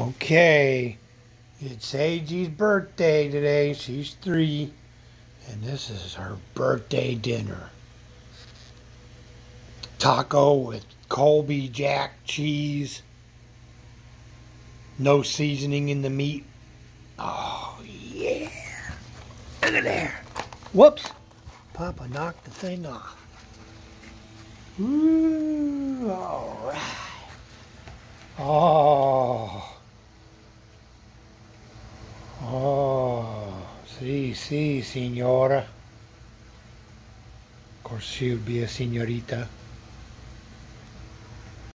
Okay, it's Sagey's birthday today. She's three, and this is her birthday dinner. Taco with Colby Jack cheese. No seasoning in the meat. Oh, yeah. Look at there. Whoops. Papa knocked the thing off. Ooh, all right. Oh. Sì, sì, signora. Col Silvia, signorita.